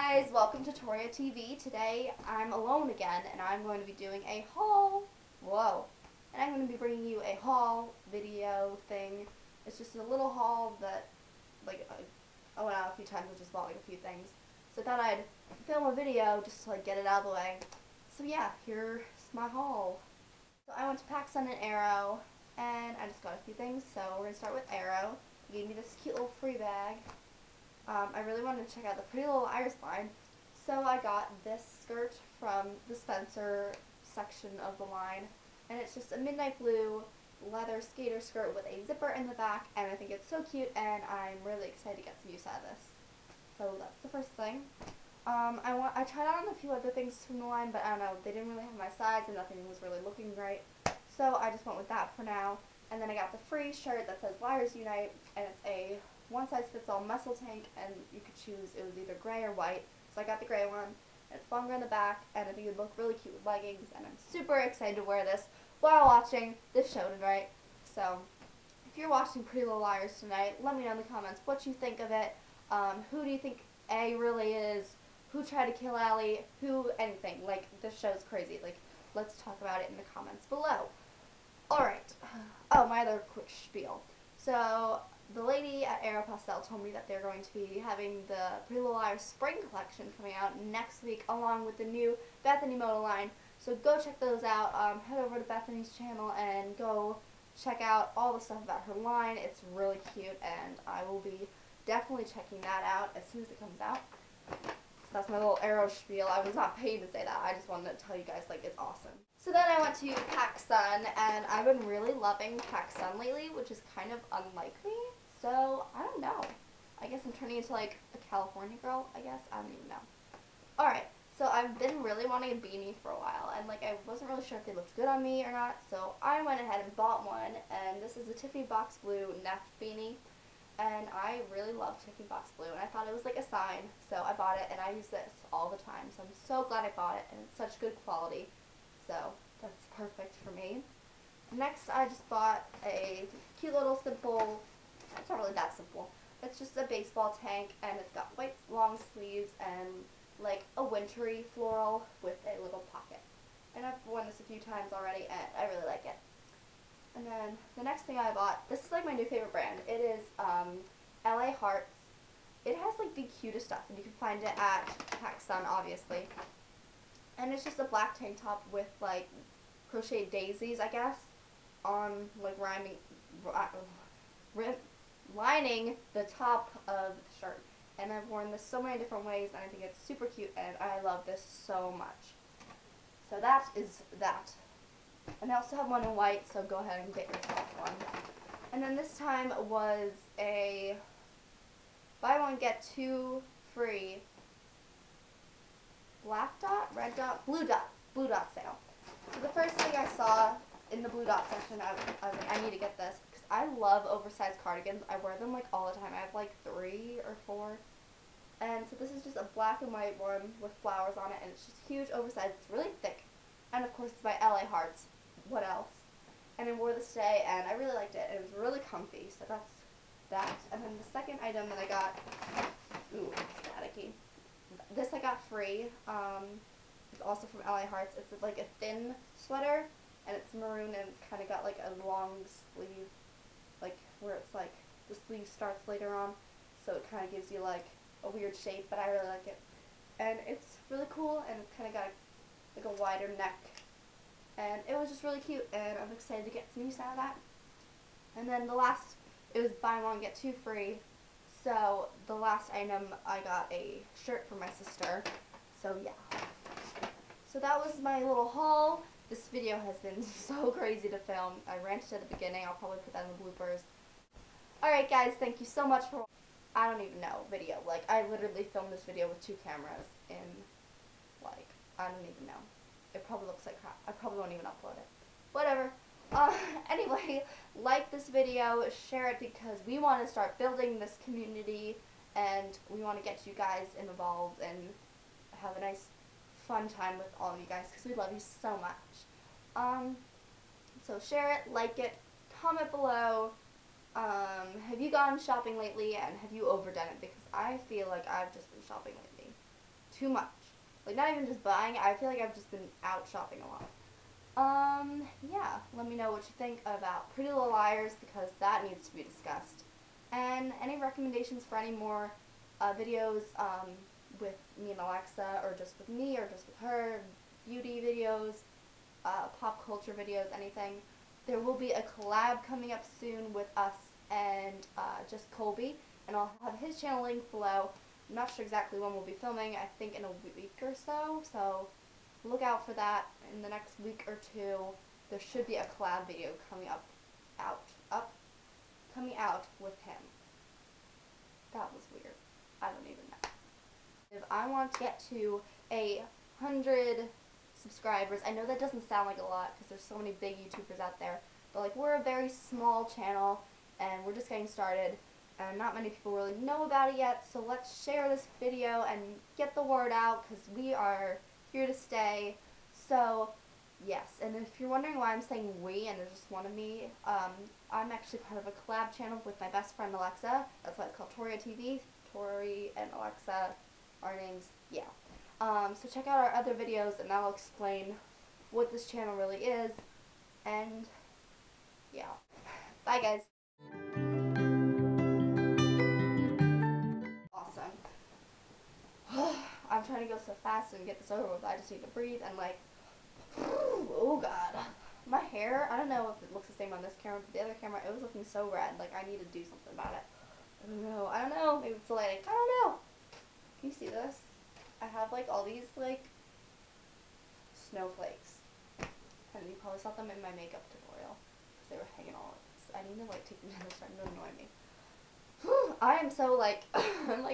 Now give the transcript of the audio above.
guys, welcome to Toria TV. Today I'm alone again and I'm going to be doing a haul. Whoa. And I'm going to be bringing you a haul video thing. It's just a little haul that, like, I went out a few times and just bought like a few things. So I thought I'd film a video just to like get it out of the way. So yeah, here's my haul. So I went to PacSun and Aero and I just got a few things. So we're going to start with Aero. They gave me this cute little free bag. Um, I really wanted to check out the Pretty Little Liars line, so I got this skirt from the Spencer section of the line, and it's just a midnight blue leather skater skirt with a zipper in the back, and I think it's so cute, and I'm really excited to get some use out of this. So that's the first thing. Um, I want I tried on a few other things from the line, but I don't know, they didn't really have my size, and nothing was really looking right, so I just went with that for now. And then I got the free shirt that says Liars Unite, and it's a one size fits all muscle tank, and you could choose, it was either gray or white, so I got the gray one. It's longer in the back, and I think it would look really cute with leggings, and I'm super excited to wear this while watching this show tonight. So, if you're watching Pretty Little Liars tonight, let me know in the comments what you think of it. Um, who do you think A really is? Who tried to kill Ali? Who, anything. Like, this show's crazy. Like, let's talk about it in the comments below. Alright. Oh, my other quick spiel. So, the lady at Aeropostale told me that they're going to be having the Pretty Little spring collection coming out next week along with the new Bethany Mota line. So go check those out. Um, head over to Bethany's channel and go check out all the stuff about her line. It's really cute and I will be definitely checking that out as soon as it comes out. So that's my little Aero spiel. I was not paid to say that. I just wanted to tell you guys like it's awesome. So then I went to PacSun and I've been really loving PacSun lately, which is kind of unlike me. So, I don't know. I guess I'm turning into like a California girl, I guess. I don't even know. Alright, so I've been really wanting a beanie for a while, and like I wasn't really sure if they looked good on me or not, so I went ahead and bought one, and this is a Tiffany Box Blue Neff beanie, and I really love Tiffany Box Blue, and I thought it was like a sign, so I bought it, and I use this all the time, so I'm so glad I bought it, and it's such good quality, so that's perfect for me. Next, I just bought a cute little simple it's not really that simple. It's just a baseball tank, and it's got white long sleeves and like a wintry floral with a little pocket. And I've worn this a few times already, and I really like it. And then the next thing I bought, this is like my new favorite brand. It is um, LA Hearts. It has like the cutest stuff, and you can find it at PacSun, obviously. And it's just a black tank top with like crocheted daisies, I guess, on like rhyming, uh, lining the top of the shirt. And I've worn this so many different ways, and I think it's super cute, and I love this so much. So that is that. And I also have one in white, so go ahead and get yourself one. And then this time was a buy one, get two free black dot, red dot, blue dot, blue dot sale. So the first thing I saw in the blue dot section, I, I was like, I need to get this. I love oversized cardigans. I wear them like all the time. I have like three or four. And so this is just a black and white one with flowers on it, and it's just huge, oversized. It's really thick. And of course, it's by LA Hearts. What else? And I wore this today, and I really liked it. It was really comfy, so that's that. And then the second item that I got, ooh, staticky. This I got free. Um, it's also from LA Hearts. It's like a thin sweater, and it's maroon, and it's kind of got like a long sleeve where it's like the sleeve starts later on, so it kind of gives you like a weird shape, but I really like it. And it's really cool, and it's kind of got a, like a wider neck, and it was just really cute, and I'm excited to get some use out of that. And then the last, it was buy one get two free, so the last item I got a shirt for my sister, so yeah. So that was my little haul. This video has been so crazy to film. I ranted at the beginning. I'll probably put that in the bloopers. Alright guys, thank you so much for, I don't even know, video. Like, I literally filmed this video with two cameras in, like, I don't even know. It probably looks like crap. I probably won't even upload it. Whatever. Uh, anyway, like this video, share it because we want to start building this community and we want to get you guys involved and have a nice fun time with all of you guys because we love you so much. Um, so share it, like it, comment below. Have you gone shopping lately and have you overdone it? Because I feel like I've just been shopping lately. too much. Like not even just buying. I feel like I've just been out shopping a lot. Um, yeah. Let me know what you think about Pretty Little Liars because that needs to be discussed. And any recommendations for any more uh, videos um, with me and Alexa, or just with me, or just with her, beauty videos, uh, pop culture videos, anything. There will be a collab coming up soon with us and uh, just Colby, and I'll have his channel link below. I'm not sure exactly when we'll be filming, I think in a week or so, so look out for that in the next week or two. There should be a collab video coming up, out, up, coming out with him. That was weird. I don't even know. If I want to get to a hundred subscribers, I know that doesn't sound like a lot because there's so many big YouTubers out there, but like we're a very small channel and we're just getting started and not many people really know about it yet, so let's share this video and get the word out because we are here to stay. So, yes, and if you're wondering why I'm saying we and there's just one of me, um, I'm actually part of a collab channel with my best friend Alexa. That's why it's called Toria TV. Tori and Alexa, our names, yeah. Um, so check out our other videos and that'll explain what this channel really is. And, yeah. Bye, guys. Trying to go so fast and get this over with. I just need to breathe and like, oh god. My hair, I don't know if it looks the same on this camera, but the other camera, it was looking so red. Like, I need to do something about it. I don't know. I don't know. Maybe it's the lighting. I don't know. Can you see this? I have like all these like snowflakes. And you probably saw them in my makeup tutorial. Because they were hanging all over. I need to like take them down. They're starting to annoy me. I am so like, I'm like